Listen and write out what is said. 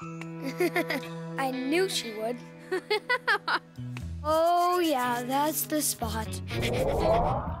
I knew she would. oh, yeah, that's the spot.